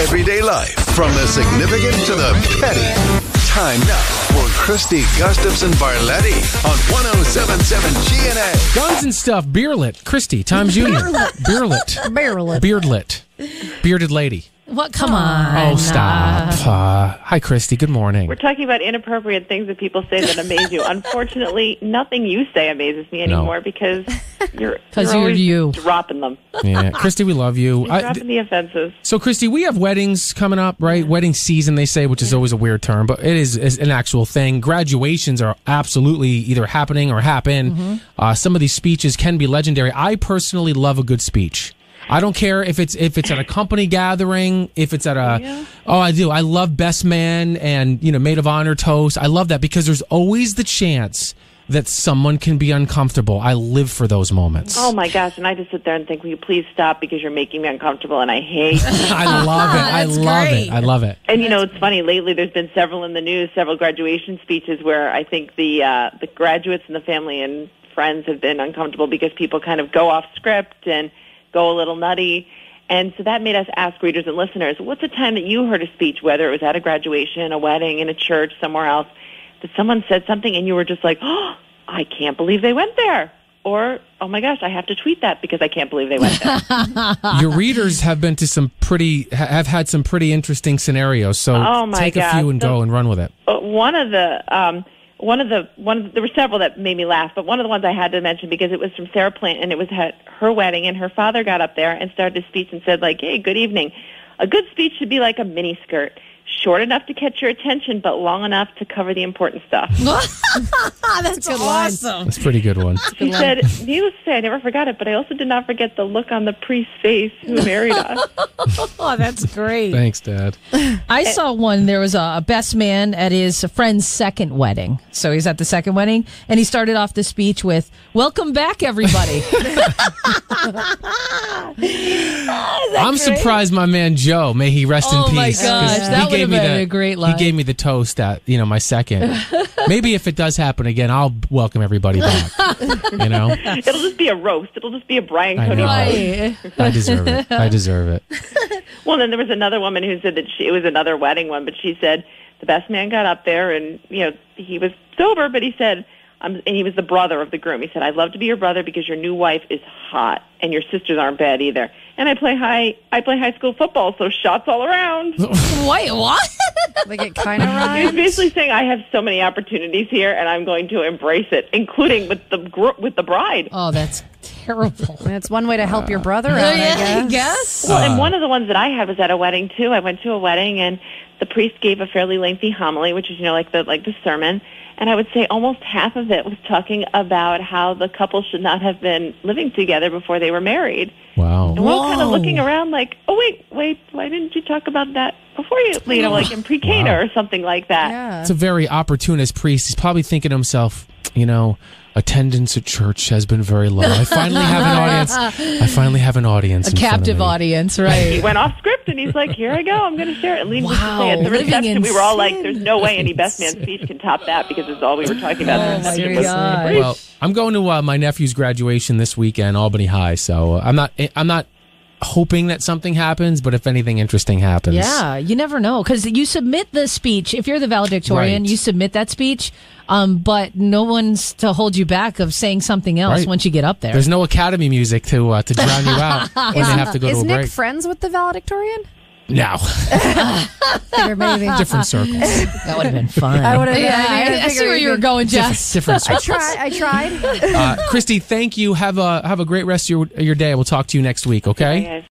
everyday life, from the significant to the petty. Time now for Kristi Gustafson Barlette on 1077 GNA. Guns and stuff. Beerlet. Kristi. Times Union. Beerlet. Beerlet. Beardlet. Bearded lady. What? Come on. Oh, stop. Uh, hi, Kristi. Good morning. We're talking about inappropriate things that people say that amaze you. Unfortunately, nothing you say amazes me No. anymore because you're 'Cause you're you're always you. dropping them, Yeah, Kristi, we love you. You're I- dropping the offenses. so, Kristi, we have weddings coming up, right? Wedding season, they say, which is always a weird term, but it is, is an actual thing. Graduations are absolutely either happening or happen. Uh, some of these speeches can be legendary. I personally love a good speech. I don't care if it's if it's at a company gathering, if it's at a oh I do. I love best man and you know maid of honor toast. I love that because there's always the chance that someone can be uncomfortable. I live for those moments. Oh my gosh! And I just sit there and think, will you please stop because you're making me uncomfortable, and I hate. I love it. I love great. it. I love it. And you know, it's funny. Lately, there's been several in the news, several graduation speeches where I think the uh, the graduates and the family and friends have been uncomfortable because people kind of go off script and go a little nutty. And so that made us ask readers and listeners, what's the time that you heard a speech, whether it was at a graduation, a wedding, in a church, somewhere else, that someone said something and you were just like, oh, I can't believe they went there. Or, oh my gosh, I have to tweet that because I can't believe they went there. Your readers have been to some pretty have had some pretty interesting scenarios. So Oh, my take a few and So- go and run with it. But one of the um, one of the one there were several that made me laugh, but one of the ones I had to mention because it was from Sarah Plant and it was at her wedding, and her father got up there and started a speech and said like, "Hey, good evening. A good speech should be like a mini skirt." Short enough to catch your attention, but long enough to cover the important stuff. That's awesome. That's a pretty good one. She said, needless to say, I never forgot it, but I also did not forget the look on the priest's face who married us. Oh, that's great. Thanks, Dad. I saw one. There was a, a best man at his friend's second wedding. So he's at the second wedding, and he started off the speech with "Welcome back, everybody." I'm surprised my man Joe, may he rest Oh in my peace. 'cause gosh, he that gave me the- a great He gave me the toast at you know my second. Maybe if it does happen again, I'll welcome everybody back. You know, It'll just be a roast. It'll just be a Brian I Cody know. roast. I deserve it. I deserve it. Well, then there was another woman who said that she, it was another wedding one, but she said the best man got up there and you know he was sober, but he said, um, and he was the brother of the groom. He said, "I'd love to be your brother because your new wife is hot and your sisters aren't bad either. And I play high, I play high school football, so shots all around." Wait, what? Like it kind of He was rhymes. basically saying, "I have so many opportunities here, and I'm going to embrace it, including with the gr- with the bride." Oh, that's terrible. That's one way to help your brother out, yeah, I I guess. guess. Well, and one of the ones that I had was at a wedding too. I went to a wedding and the priest gave a fairly lengthy homily, which is you know like the like the sermon. And I would say almost half of it was talking about how the couple should not have been living together before they were married. Wow. And we're all kind of looking around like, oh wait, wait, why didn't you talk about that before you, you know, like in pre-Cana Wow. or something like that? Yeah. It's a very opportunist priest. He's probably thinking to himself, you know, attendance at church has been very low. I finally have an audience. I finally have an audience. A in front of captive audience, right? He went off script and he's like, here I go, I'm going to share it. And Wow, at the living reception, in we were all like, there's no way any best man speech can top that because it's all we were talking about. Oh, the my reception was God. Well, I'm going to uh, my nephew's graduation this weekend, Albany High. So uh, I'm not. I'm not hoping that something happens, but if anything interesting happens, Yeah, you never know because you submit the speech. If you're the valedictorian, Right. you submit that speech, um, but no one's to hold you back of saying something else Right. once you get up there. There's no Academy music to uh, to drown you out when they have to go Is to a Nick break. friends with the valedictorian? No, Or different circles. that would have been fun. I would've- Yeah, I I, I see where you you were going, different, Jess. different I circles. tried. I tried. Uh, Kristi, thank you. Have a have a great rest of your your day. We'll talk to you next week. Okay. Guys.